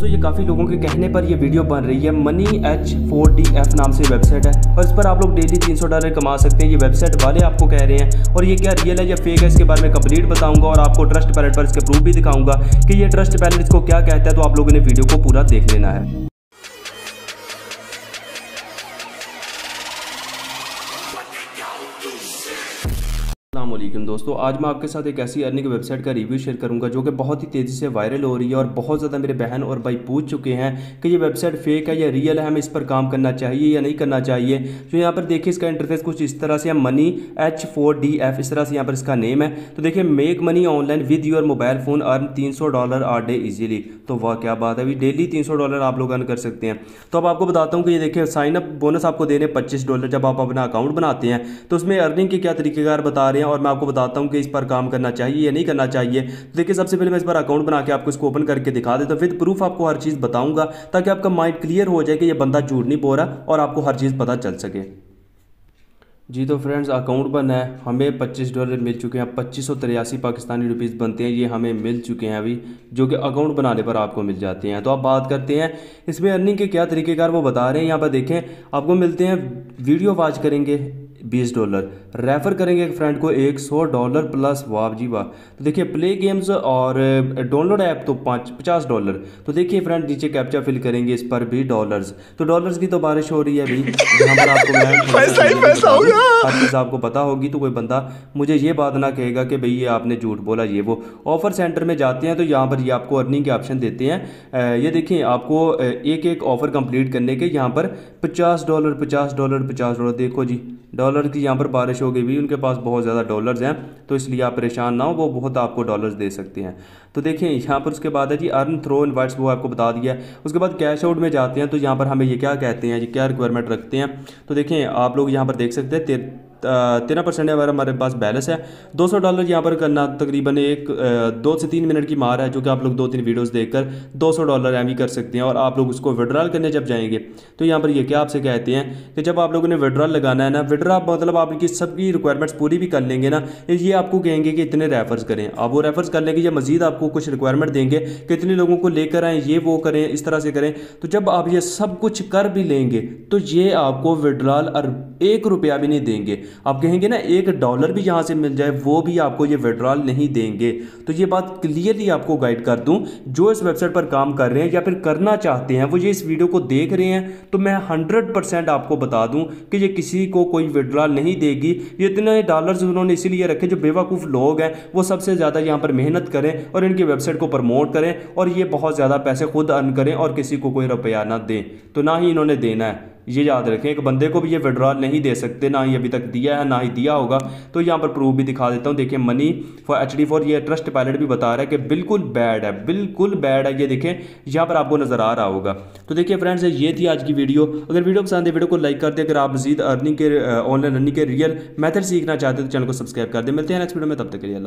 तो ये काफ़ी लोगों के कहने पर ये वीडियो बन रही है। Money H four D F नाम से वेबसाइट है और इस पर आप लोग डेली 300 डॉलर कमा सकते हैं। ये वेबसाइट वाले आपको कह रहे हैं और ये क्या रियल है? या फेक है? इसके बारे में कंप्लीट बताऊँगा और आपको ट्रस्ट पैलेट पर इसके प्रूफ भी दिखाऊँगा कि ये ट्रस्ट पैलेट इसको क्या कहता है। तो आप लोगों ने वीडियो को पूरा देख लेना है। अल्लाम दोस्तों, आज मैं आपके साथ एक ऐसी अर्निंग वेबसाइट का रिव्यू शेयर करूँगा जो कि बहुत ही तेज़ी से वायरल हो रही है और बहुत ज़्यादा मेरे बहन और भाई पूछ चुके हैं कि ये वेबसाइट फेक है या रियल है, हमें इस पर काम करना चाहिए या नहीं करना चाहिए। तो यहाँ पर देखिए इसका इंटरफेस कुछ इस तरह से money H four D F इस तरह से यहाँ पर इसका नेम है। तो देखिए make money online with your mobile phone earn तीन सौ डॉलर आर डे ईजिली तो वाह, क्या बात है, अभी डेली तीन सौ डॉलर आप लोग अर्न कर सकते हैं। तो अब आपको बताता हूँ कि ये देखिए साइनअप बोनस आपको दे रहे हैं पच्चीस डॉलर जब आप अपना अकाउंट बनाते हैं। तो उसमें अर्निंग के क्या तरीकेकार बता रहे हैं और मैं आपको बताता हूँ कि इस पर काम करना चाहिए या नहीं करना चाहिए। तो देखिए, सबसे पहले मैं इस पर अकाउंट बना के आपको इसको ओपन करके दिखा देता हूँ। विद प्रूफ आपको हर चीज़ बताऊँगा, ताकि आपका माइंड क्लियर हो जाए कि ये बंदा झूठ नहीं बोल रहा और आपको हर चीज़ पता चल सके। जी तो फ्रेंड्स अकाउंट बना है। हमें पच्चीस डॉलर मिल चुके हैं, पच्चीस सौ तिरासी पाकिस्तानी रुपीज़ बनते हैं। ये हमें मिल चुके हैं अभी, जो कि अकाउंट बनाने पर आपको मिल जाते हैं। तो आप बात करते हैं, इसमें अर्निंग के क्या तरीक़ेकार वो बता रहे हैं? यहाँ पर देखें, आपको मिलते हैं, वीडियो वॉच करेंगे। बीस डॉलर। रेफ़र करेंगे एक फ्रेंड को एक सौ डॉलर प्लस वाह जी वाह तो देखिए प्ले गेम्स और डाउनलोड ऐप तो पाँच पचास डॉलर। तो देखिए फ्रेंड नीचे कैप्चा फिल करेंगे इस पर भी डॉलर्स। तो डॉलर्स की तो बारिश हो रही है अभी। जहाँ पर आपको मैं हर चीज़ आपको पता होगी तो कोई बंदा मुझे ये बात ना कहेगा कि भाई ये आपने झूठ बोला ये वो। ऑफ़र सेंटर में जाते हैं तो यहाँ पर ये आपको अर्निंग के ऑप्शन देते हैं। ये देखिए आपको एक एक ऑफ़र कंप्लीट करने के यहाँ पर पचास डॉलर पचास डॉलर पचास डॉलर। देखो जी। डॉलर की यहाँ पर बारिश हो गई भी, उनके पास बहुत ज़्यादा डॉलर्स हैं तो इसलिए आप परेशान ना हो, वो बहुत आपको डॉलर्स दे सकते हैं। तो देखिए, यहाँ पर उसके बाद है जी, अर्न थ्रो इन्वाइट्स, वो आपको बता दिया उसके बाद कैश आउट में जाते हैं तो यहाँ पर हमें ये क्या कहते हैं जी, क्या रिक्वायरमेंट रखते हैं? तो देखें आप लोग यहाँ पर देख सकते हैं तेरह परसेंट हमारा हमारे पास बैलेंस है, दो सौ डॉलर यहाँ पर करना तकरीबन एक दो से तीन मिनट की मार है, जो कि आप लोग दो तीन वीडियोस देखकर दो सौ डॉलर एम कर सकते हैं और आप लोग उसको विड्रॉल करने जब जाएँगे तो यहाँ पर ये क्या आपसे कहते हैं कि जब आप लोगों ने विड्रॉल लगाना है ना विड्रॉ मतलब आपकी सबकी रिक्वायरमेंट्स पूरी भी कर लेंगे ना, ये आपको कहेंगे कि इतने रेफर्स करें। आप वो रेफर्स कर लेंगे या मजीद आपको कुछ रिक्वायरमेंट देंगे कि इतने लोगों को लेकर आएँ, ये वो करें, इस तरह से करें तो जब आप ये सब कुछ कर भी लेंगे तो ये आपको विड्रॉल और एक रुपया भी नहीं देंगे। आप कहेंगे ना, एक डॉलर भी यहाँ से मिल जाए, वो भी आपको ये विड्रॉल नहीं देंगे। तो ये बात क्लियरली आपको गाइड कर दूँ। जो इस वेबसाइट पर काम कर रहे हैं या फिर करना चाहते हैं, वो ये इस वीडियो को देख रहे हैं तो मैं हंड्रेड परसेंट आपको बता दूँ कि ये किसी को कोई विड्रॉल नहीं देगी। ये इतने डॉलर्स उन्होंने इसीलिए रखे, जो बेवकूफ़ लोग हैं, वो सबसे ज़्यादा यहाँ पर मेहनत करें और इनकी वेबसाइट को प्रमोट करें और ये बहुत ज़्यादा पैसे खुद अर्न करें और किसी को कोई रुपया ना दें। तो ना ही इन्होंने देना है। ये याद रखें, एक बंदे को भी ये विड्रॉल नहीं दे सकते, ना ही अभी तक दिया है, ना ही दिया होगा। तो यहाँ पर प्रूफ भी दिखा देता हूँ। देखिए money for H D for ये ट्रस्ट पायलट भी बता रहा है कि बिल्कुल बैड है, बिल्कुल बैड है। ये देखें, यहाँ पर आपको नज़र आ रहा होगा। तो देखिए फ्रेंड्स ये थी आज की वीडियो अगर वीडियो पसंद है वीडियो को लाइक कर दे। अगर आप मजीद अर्निंग के ऑनलाइन अर्निंग के रियल मैथड सीखना चाहते हैं तो चैनल को सब्सक्राइब कर दे। मिलते हैं नेक्स्ट वीडियो में, तब तक के लिए